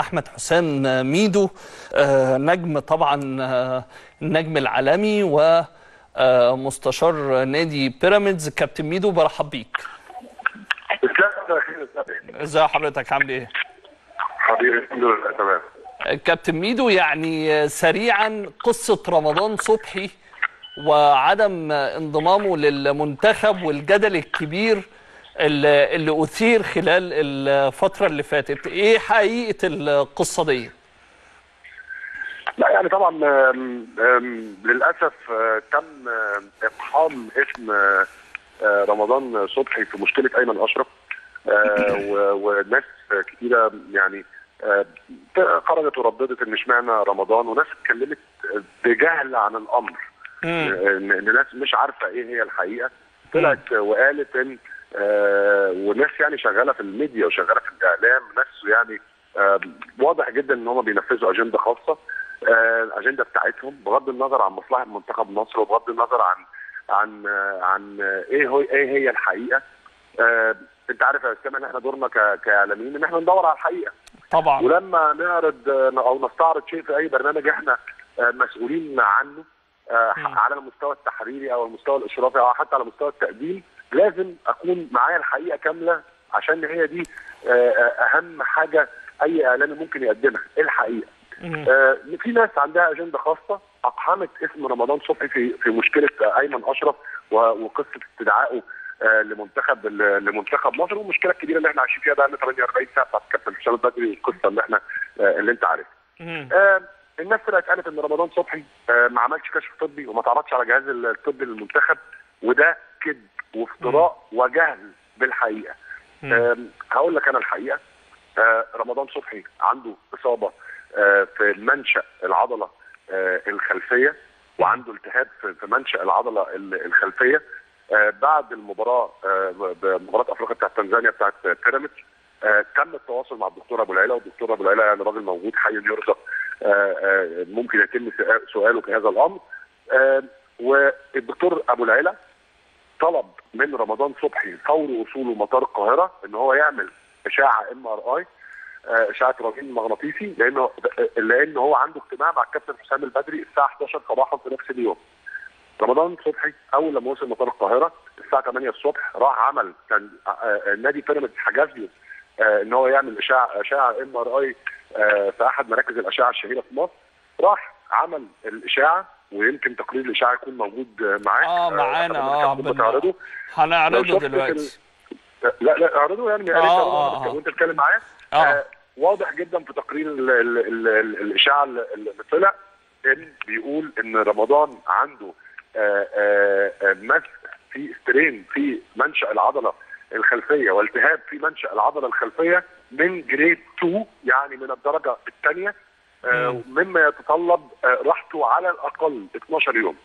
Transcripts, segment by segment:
أحمد حسام ميدو آه، نجم طبعا آه، النجم العالمي ومستشار نادي بيراميدز. كابتن ميدو برحب بيك. ازي حضرتك؟ عامل إيه؟ حبيبي الحمد لله تمام. كابتن ميدو يعني سريعا قصة رمضان صبحي وعدم انضمامه للمنتخب والجدل الكبير اللي أثير خلال الفترة اللي فاتت. إيه حقيقة القصة دي؟ لا يعني طبعا للأسف آه، تم آه، إقحام اسم آه، رمضان صبحي في أشرف. آه، و- وناس كتيرة يعني خرجت ورددت إن اشمعنى رمضان وناس اتكلمت بجهل عن الأمر. ان إن ناس مش عارفة إيه هي الحقيقة. طلعت وقالت إن آه وناس يعني شغاله في الميديا وشغاله في الاعلام ناس يعني آه واضح جدا إن هم بينفذوا أجندة خاصة آه الاجنده بتاعتهم بغض النظر عن مصلحة منتخب مصر وبغض النظر عن عن آه عن آه إيه هو إيه هي الحقيقة. آه أنت عارف يا اسامه إن إحنا دورنا كإعلاميين إن إحنا ندور على الحقيقة. طبعا. ولما نعرض آه، أو نستعرض شيء في أي برنامج إحنا آه، مسؤولين عنه آه،. على المستوى التحريري أو المستوى الإشرافي أو حتى على مستوى التقديم لازم أكون معايا الحقيقة كاملة عشان هي دي آه، آه، أهم حاجة أي اعلامي ممكن يقدمها الحقيقة. آه، في ناس عندها أجندة خاصة أقحمت اسم رمضان صبحي في في مشكلة أيمن أشرف وقصة استدعائه آه، لمنتخب لمنتخب مصر والمشكلة الكبيرة اللي إحنا عايشين فيها بقى لنا 48 ساعة بتاعت كابتن حسام البدري والقصة اللي إحنا آه، اللي أنت عارفها. آه، الناس طلعت قالت إن رمضان صبحي آه، ما عملش كشف طبي وما تعرضش على جهاز الطبي للمنتخب وده كذب وافتراء وجهل بالحقيقة. هقول لك أنا الحقيقة. آه، رمضان صبحي عنده إصابة آه، في منشأ العضلة آه، الخلفية وعنده التهاب في منشأ العضلة ال- الخلفية. بعد المباراة بمباراه أفريقيا بتاعت تنزانيا بتاعت بيراميدز تم التواصل مع الدكتور أبو العلا والدكتور أبو العلا يعني راجل موجود حي يرزق آه، ممكن يتم سؤال- سؤاله في هذا الأمر. والدكتور أبو العلا طلب من رمضان صبحي فور وصوله مطار القاهرة إن هو يعمل إشاعة MRI اشعه رنين مغناطيسي لأنه لأن هو عنده اجتماع مع الكابتن حسام البدري الساعة 11 صباحا في نفس اليوم. رمضان صبحي أول لما وصل مطار القاهرة الساعة 8 الصبح راح عمل كان آه، آه، نادي بيراميدز حجز له آه، إن هو يعمل إشاعة إشاعة إم آر آي في أحد مراكز الاشعه الشهيرة في مصر راح عمل الإشاعة ويمكن تقرير الإشاعة يكون موجود آه، معاك. آه معانا. آه بتعرضه لو هنعرضه دلوقتي. لا لا اعرضه يعني آه، يعني آه، آه. وانت بتتكلم معاه. آه. آه، واضح جدا في تقرير ال ال ال ال الإشاعة اللي طلع إن بيقول إن رمضان عنده آه، آه، آه، مسك في استرين في منشأ العضلة الخلفية والتهاب في منشأ العضلة الخلفية من جريد 2 يعني من الدرجة الثانية. مما يتطلب آه، راحته على الأقل 12 يوم.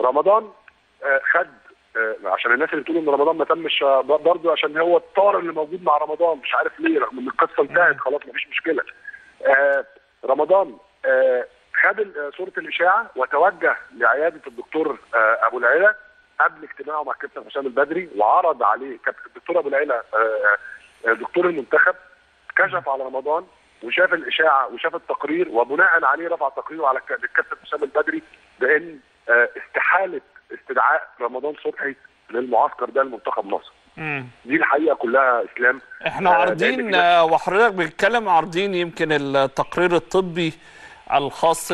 رمضان آه، خد آه، عشان الناس اللي بتقول إن رمضان ما تمش آه، برضه عشان هو الطار اللي موجود مع رمضان مش عارف ليه رغم إن القصة انتهت خلاص مفيش مشكلة. آه، رمضان آه، خد آه، صورة الإشاعة وتوجه لعيادة الدكتور آه، أبو العلا قبل اجتماعه مع الكابتن حسام البدري وعرض عليه كابتن الدكتور أبو آه، آه، دكتور المنتخب كشف على رمضان وشاف الإشاعة وشاف التقرير وبناء عليه رفع تقريره على الك- الكابتن حسام البدري بأن آه، استحالة استدعاء رمضان صبحي للمعسكر ده لمنتخب مصر مم. دي الحقيقة كلها إسلام إحنا آه، عارضين آه، وحضرتك بتتكلم عارضين يمكن التقرير الطبي الخاص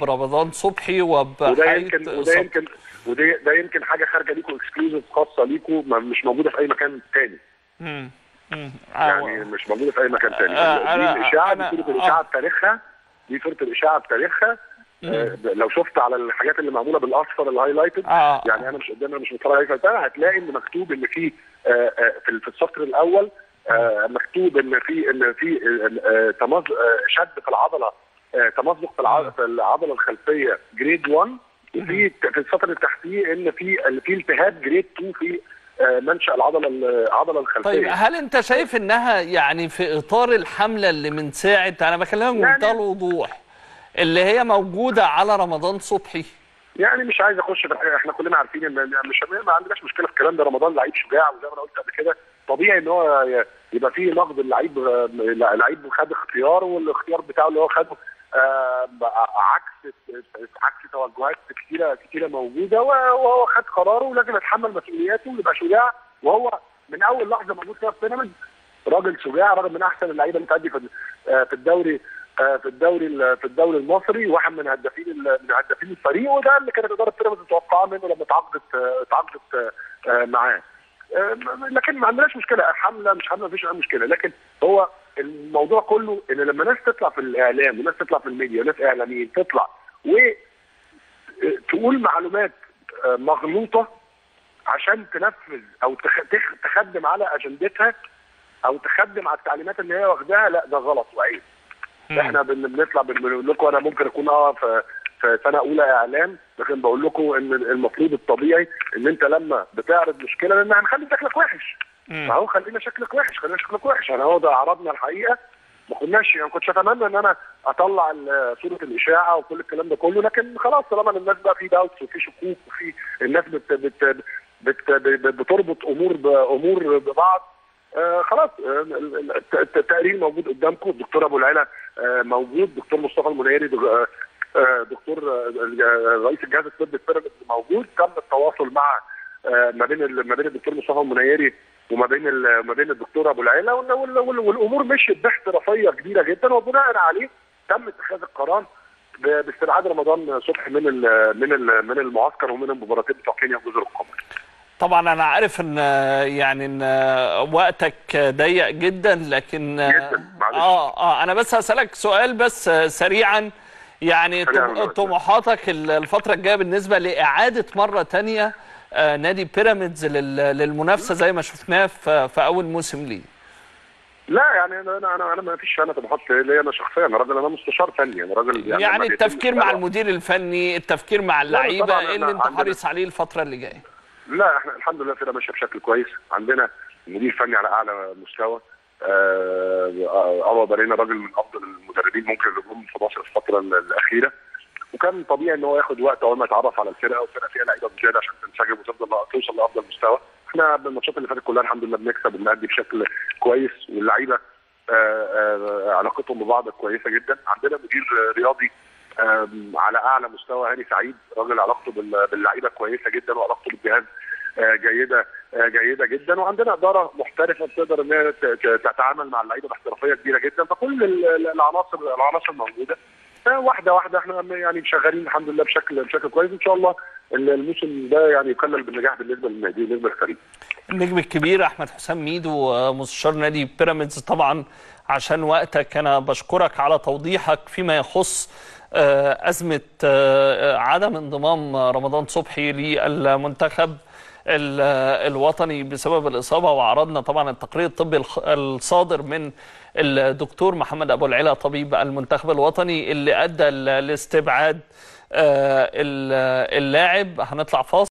برمضان صبحي وده وبحقيقة يمكن وده. يمكن وده ده يمكن حاجة خارجة ليكم exclusive خاصة ليكم مش موجودة في أي مكان تاني مم. مم. يعني آه، مش موجودة في أي مكان تاني. آه، دي الإشاعة دي صورة آه. الإشاعة بتاريخها دي صورة الإشاعة بتاريخها. آه، لو شفت على الحاجات اللي معمولة بالأصفر ال highlighted آه. يعني أنا مش قدامي مش متفرج عليه فبتاع، هتلاقي إن مكتوب إن في آه، آه، في في السطر الأول آه، مكتوب إن في إن في آه، آه، تمز- آه، شد في العضلة آه، تمزق في العضله في العضلة الخلفية grade 1 وفي في السطر اللي تحتيه إن في ان في التهاب grade 2 في آه، منشأ العضلة العضله الخلفية. طيب هل أنت شايف إنها يعني في إطار الحملة اللي من ساعة أنا بكلمك يعني- بمنتهى الوضوح اللي هي موجودة على رمضان صبحي؟ يعني مش عايز أخش في. إحنا كلنا عارفين إن مش ما عندناش مشكلة في الكلام ده. رمضان لعيب شجاع وزي ما أنا قلت قبل كده. طبيعي إن هو يبقى في نقد اللعيب آه، لعيب خد اختيار والاختيار بتاعه اللي هو خده آه، عكس عكس توجهات كتيره كتيرة موجودة وهو خد قراره ولازم يتحمل مسؤولياته ويبقى شجاع وهو من أول لحظة موجود فيها في بيراميدز راجل شجاع راجل من أحسن اللعيبة اللي تأدي في آه، الدوري آه، في الدوري ال- في الدوري المصري واحد من هدافين من هدافين الفريق وده اللي كانت إدارة بيراميدز متوقعاه منه لما اتعاقدت آه، اتعاقدت آه، آه، معاه. آه، لكن ما عندناش مشكلة حملة مش حملة مفيش أي مشكلة لكن هو الموضوع كله إن لما ناس تطلع في الإعلام وناس تطلع في الميديا وناس إعلاميين تطلع وتقول معلومات آه، مغلوطة عشان تنفذ أو تخ- تخ- تخدم على أجندتها أو تخدم على التعليمات اللي هي واخداها لا ده غلط وعيب. إحنا بن- بنطلع بن- بنقول لكم أنا ممكن أكون آه في في سنة أولى إعلام لكن بقول لكم إن المفروض الطبيعي إن أنت لما بتعرض مشكلة لأن هنخلي شكلك وحش. فهو خلينا شكلك وحش خلينا شكلك وحش. أنا هو ده عرضنا الحقيقة. ما كناش يعني كنتش أتمنى إن أنا أطلع صورة الإشاعة وكل الكلام ده كله لكن خلاص طالما الناس بقى في داوتس وفي شكوك وفي الناس بت بت بت بت بتربط أمور بامور ببعض آه خلاص آه ال- ال- الت- التقرير موجود قدامكم. الدكتور أبو العلا آه موجود. دكتور مصطفى المنيري آه، آه، دكتور آه، رئيس الجهاز الطبي البيراميدز موجود. تم التواصل مع ما بين ما بين الدكتور مصطفى المنيري وما بين ما بين الدكتور أبو وال- والأمور مشيت باحترافيه كبيرة جدا وبناء عليه تم اتخاذ القرار باستبعاد رمضان صبحي من ال من ال من المعسكر ومن المباراتين بتوع كينيا وجزر القمر. طبعا أنا عارف إن يعني إن وقتك ضيق جدا لكن جداً، معلش. آه آه أنا بس هسألك سؤال بس سريعا يعني. طموحاتك الفترة الجاية بالنسبة لإعادة مرة تانية آه، نادي بيراميدز لل- للمنافسه زي ما شفناه في اول موسم ليه لا يعني أنا أنا أنا, ما فيش أنا طموحات ليا أنا شخصيا أنا راجل أنا مستشار فني أنا راجل يعني, بيتم التفكير مع المدير الفني التفكير مع اللعيبه إيه اللي انت حريص عليه الفترة اللي جاية لا إحنا الحمد لله الفرقه ماشيه بشكل كويس عندنا مدير فني على اعلى مستوى آه آه برينا راجل من افضل المدربين ممكن اللي جم في مصر الفترة ال- الاخيره وكان طبيعي إن هو ياخد وقت أول ما يتعرف على الفرقة والفرقه فيها لعيبة زياده عشان تنسجم وتفضل توصل لأفضل مستوى. إحنا بالماتشات اللي فاتت كلها الحمد لله بنكسب وبنأدي بشكل كويس واللعيبة آه، آه، علاقتهم ببعض كويسة جدا. عندنا مدير رياضي على أعلى مستوى هاني سعيد. راجل علاقته بال- باللعيبة كويسة جدا وعلاقته بالجهاز آه، جيدة جيدة جدا. وعندنا إدارة محترفة بتقدر إن هي تتعامل مع اللعيبة باحترافية كبيرة جدا. فكل ال- ال- العناصر العناصر موجودة. واحدة واحدة إحنا يعني شغالين الحمد لله بشكل بشكل كويس. إن شاء الله ال- الموسم ده يعني يكمل بالنجاح بالنسبة للنادي بالنسبة للفريق. النجم الكبير أحمد حسام ميدو آه، مستشار نادي بيراميدز طبعا عشان وقتك. أنا بشكرك على توضيحك فيما يخص آه، أزمة آه، عدم انضمام رمضان صبحي للمنتخب. الوطني بسبب الإصابة. وعرضنا طبعا التقرير الطبي الصادر من الدكتور محمد أبو العلا طبيب المنتخب الوطني اللي أدى لاستبعاد آه، اللاعب. هنطلع فاصل.